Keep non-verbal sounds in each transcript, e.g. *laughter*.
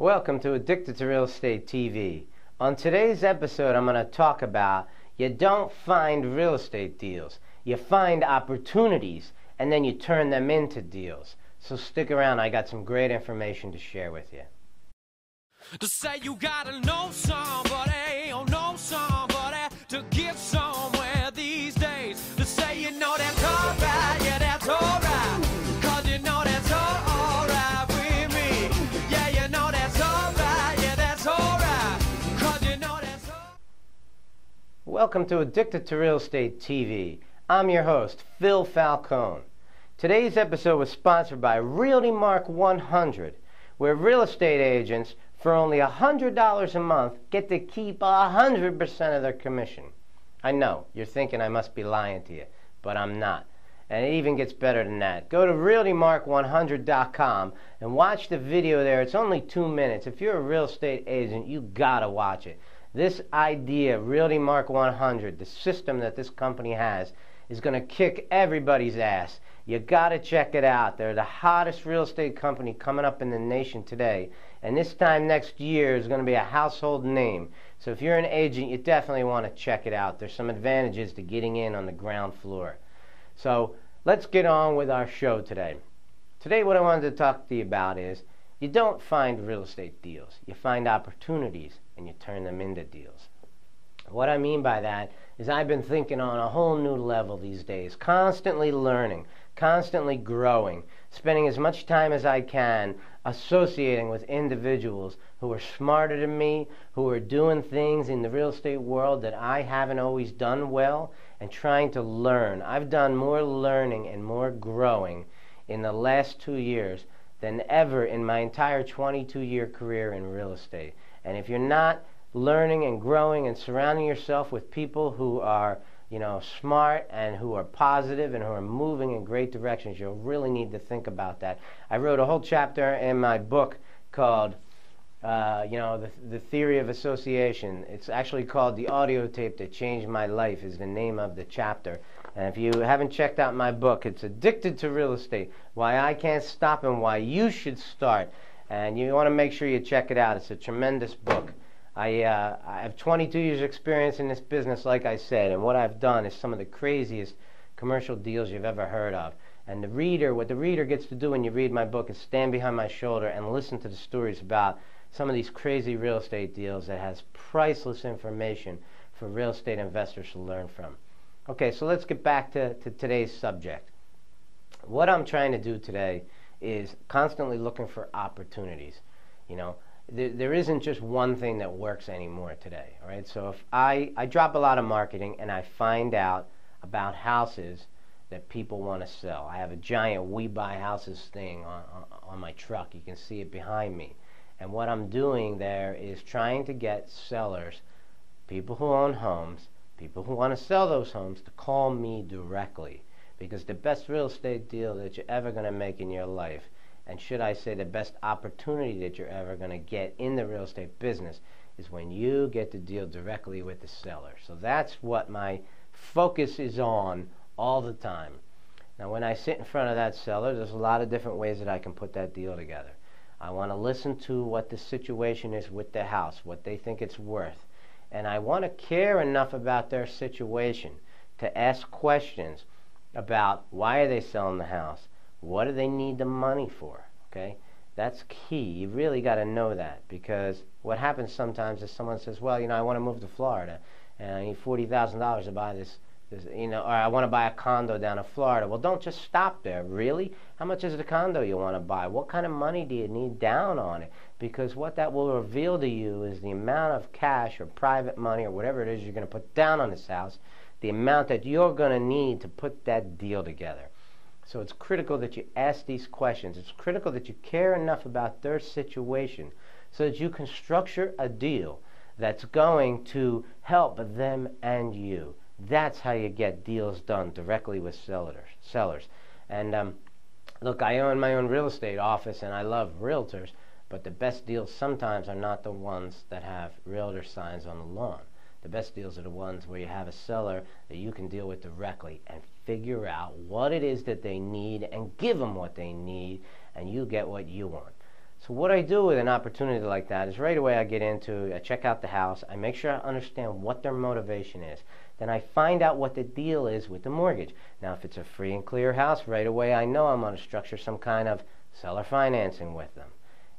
Welcome to Addicted to Real Estate TV. On today's episode, I'm going to talk about you don't find real estate deals, you find opportunities and then you turn them into deals. So stick around, I got some great information to share with you. Welcome to Addicted to Real Estate TV. I'm your host, Phil Falcone. Today's episode was sponsored by Realty Mark 100, where real estate agents for only $100 a month get to keep 100% of their commission. I know, you're thinking I must be lying to you, but I'm not. And it even gets better than that. Go to realtymark100.com and watch the video there. It's only two minutes. If you're a real estate agent, you gotta watch it. This idea, Realty Mark 100, the system that this company has, is going to kick everybody's ass. You got to check it out. They're the hottest real estate company coming up in the nation today. And this time next year is going to be a household name. So if you're an agent, you definitely want to check it out. There's some advantages to getting in on the ground floor. So let's get on with our show today. Today, what I wanted to talk to you about is you don't find real estate deals, you find opportunities and you turn them into deals. What I mean by that is I've been thinking on a whole new level these days, constantly learning, constantly growing, spending as much time as I can associating with individuals who are smarter than me, who are doing things in the real estate world that I haven't always done well, and trying to learn. I've done more learning and more growing in the last two years than ever in my entire 22 year career in real estate. And if you're not learning and growing and surrounding yourself with people who are you know, smart and who are positive and who are moving in great directions. You'll really need to think about that. I wrote a whole chapter in my book called, uh, you know, the, the Theory of Association. It's actually called The Audio Tape That Changed My Life is the name of the chapter. And if you haven't checked out my book, it's Addicted to Real Estate, Why I Can't Stop and Why You Should Start. And you want to make sure you check it out. It's a tremendous book. I, uh, I have 22 years experience in this business, like I said, and what I've done is some of the craziest commercial deals you've ever heard of. And the reader, what the reader gets to do when you read my book is stand behind my shoulder and listen to the stories about some of these crazy real estate deals that has priceless information for real estate investors to learn from. Okay, so let's get back to, to today's subject. What I'm trying to do today is constantly looking for opportunities. You know, there, there isn't just one thing that works anymore today. All right. So if I, I drop a lot of marketing and I find out about houses that people want to sell, I have a giant "We Buy Houses" thing on, on, on my truck. You can see it behind me. And what I'm doing there is trying to get sellers, people who own homes, people who want to sell those homes, to call me directly. Because the best real estate deal that you're ever going to make in your life and should I say the best opportunity that you're ever going to get in the real estate business is when you get to deal directly with the seller. So that's what my focus is on all the time. Now, when I sit in front of that seller, there's a lot of different ways that I can put that deal together. I want to listen to what the situation is with the house, what they think it's worth. And I want to care enough about their situation to ask questions about why are they selling the house? What do they need the money for? Okay? That's key. You really got to know that because what happens sometimes is someone says, "Well, you know, I want to move to Florida and I need forty thousand dollars to buy this, this, you know, or I want to buy a condo down in Florida." Well, don't just stop there. Really, how much is the condo you want to buy? What kind of money do you need down on it? Because what that will reveal to you is the amount of cash or private money or whatever it is you're going to put down on this house, the amount that you're going to need to put that deal together. So it's critical that you ask these questions. It's critical that you care enough about their situation so that you can structure a deal that's going to help them and you. That's how you get deals done directly with sellers. Sellers, and um, look, I own my own real estate office, and I love realtors. But the best deals sometimes are not the ones that have realtor signs on the lawn. The best deals are the ones where you have a seller that you can deal with directly and figure out what it is that they need and give them what they need, and you get what you want. So what I do with an opportunity like that is right away I get into, I check out the house, I make sure I understand what their motivation is. Then I find out what the deal is with the mortgage. Now if it's a free and clear house, right away I know I'm going to structure some kind of seller financing with them.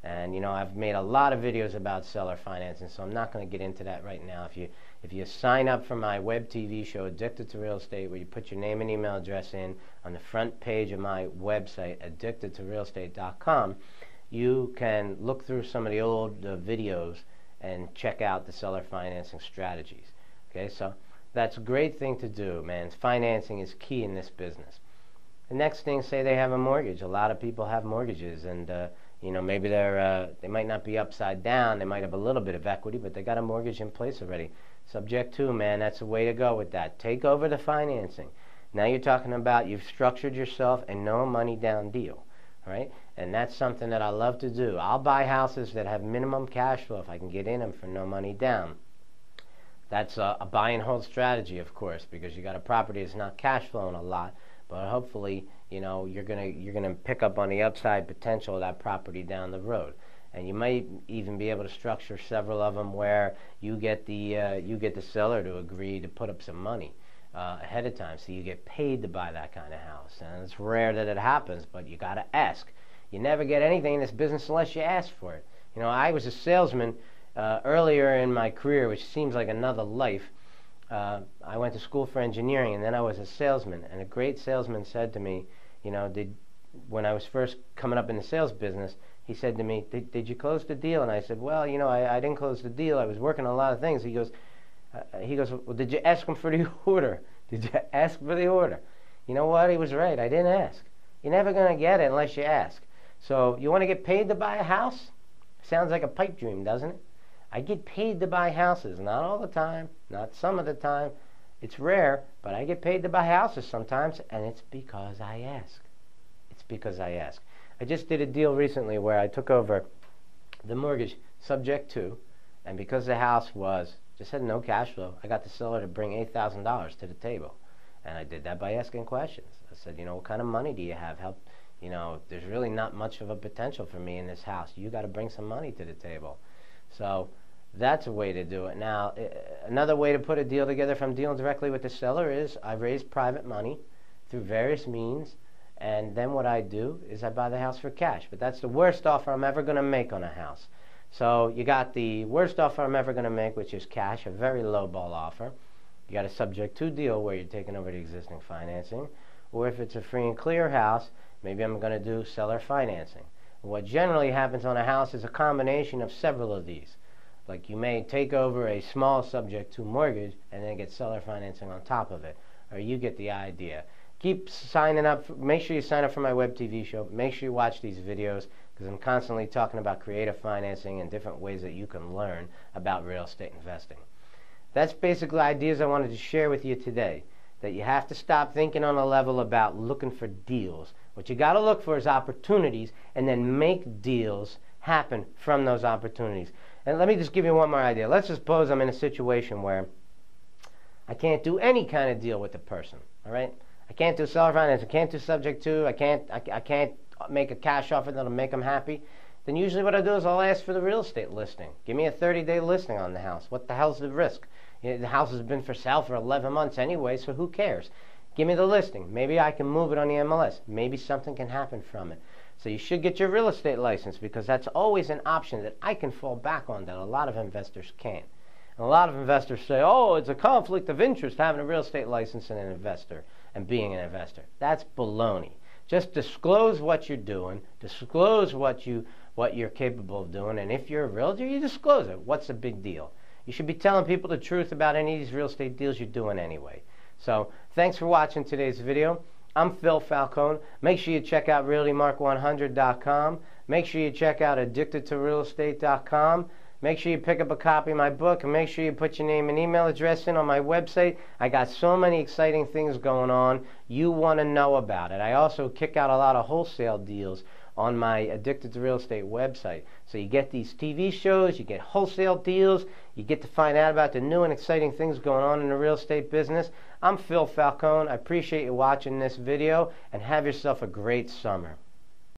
And you know, I've made a lot of videos about seller financing, so I'm not going to get into that right now. If you if you sign up for my web TV show, Addicted to Real Estate, where you put your name and email address in on the front page of my website, addictedtorealestate.com, you can look through some of the old uh, videos and check out the seller financing strategies. Okay, so that's a great thing to do, man. Financing is key in this business. The next thing, say they have a mortgage. A lot of people have mortgages, and uh, you know maybe they're uh, they might not be upside down. They might have a little bit of equity, but they got a mortgage in place already. Subject to, man, that's the way to go with that. Take over the financing. Now you're talking about you've structured yourself a no money down deal right? And that's something that I love to do. I'll buy houses that have minimum cash flow if I can get in them for no money down. That's a, a buy and hold strategy, of course, because you got a property that's not cash flowing a lot, but hopefully, you know, you're gonna you're gonna pick up on the upside potential of that property down the road. And you might even be able to structure several of them where you get the uh, you get the seller to agree to put up some money uh, ahead of time, so you get paid to buy that kind of house. And it's rare that it happens, but you got to ask. You never get anything in this business unless you ask for it. You know, I was a salesman uh, earlier in my career, which seems like another life. Uh, I went to school for engineering, and then I was a salesman. And a great salesman said to me, you know, did when I was first coming up in the sales business, he said to me, did, did you close the deal? And I said, well, you know, I, I didn't close the deal. I was working on a lot of things. He goes, uh, he goes, well, did you ask him for the *laughs* order? Did you ask for the order? You know what? He was right. I didn't ask. You're never going to get it unless you ask. So you want to get paid to buy a house? Sounds like a pipe dream, doesn't it? I get paid to buy houses, not all the time, not some of the time. It's rare, but I get paid to buy houses sometimes, and it's because I ask. It's because I ask. I just did a deal recently where I took over the mortgage subject to, and because the house was just had no cash flow. I got the seller to bring $8,000 to the table. And I did that by asking questions. I said, you know, what kind of money do you have? Help, you know, there's really not much of a potential for me in this house. You got to bring some money to the table. So that's a way to do it. Now, eh, another way to put a deal together from dealing directly with the seller is I raise private money through various means. And then what I do is I buy the house for cash. But that's the worst offer I'm ever going to make on a house. So you got the worst offer I'm ever going to make, which is cash, a very low ball offer. You got a subject to deal where you're taking over the existing financing. Or if it's a free and clear house, maybe I'm going to do seller financing. What generally happens on a house is a combination of several of these. Like you may take over a small subject to mortgage and then get seller financing on top of it. Or you get the idea. Keep signing up. Make sure you sign up for my web TV show. Make sure you watch these videos because I'm constantly talking about creative financing and different ways that you can learn about real estate investing. That's basically ideas I wanted to share with you today. That you have to stop thinking on a level about looking for deals. What you got to look for is opportunities and then make deals happen from those opportunities. And let me just give you one more idea. Let's suppose I'm in a situation where I can't do any kind of deal with the person. All right? I can't do seller finance. I can't do subject to. I can't. I, I can't make a cash offer that'll make them happy, then usually what I do is I'll ask for the real estate listing. Give me a 30 day listing on the house. What the hell's the risk? You know, the house has been for sale for 11 months anyway, so who cares? Give me the listing. Maybe I can move it on the MLS. Maybe something can happen from it. So you should get your real estate license because that's always an option that I can fall back on that a lot of investors can't. And a lot of investors say, oh, it's a conflict of interest having a real estate license and an investor and being an investor. That's baloney. Just disclose what you're doing, disclose what you what you're capable of doing, and if you're a realtor, you disclose it. What's the big deal? You should be telling people the truth about any of these real estate deals you're doing anyway. So, thanks for watching today's video. I'm Phil Falcone. Make sure you check out RealtyMark100.com. Make sure you check out AddictedToRealEstate.com. Make sure you pick up a copy of my book and make sure you put your name and email address in on my website. I got so many exciting things going on. You want to know about it. I also kick out a lot of wholesale deals on my Addicted to Real Estate website. So you get these TV shows, you get wholesale deals, you get to find out about the new and exciting things going on in the real estate business. I'm Phil Falcone. I appreciate you watching this video and have yourself a great summer.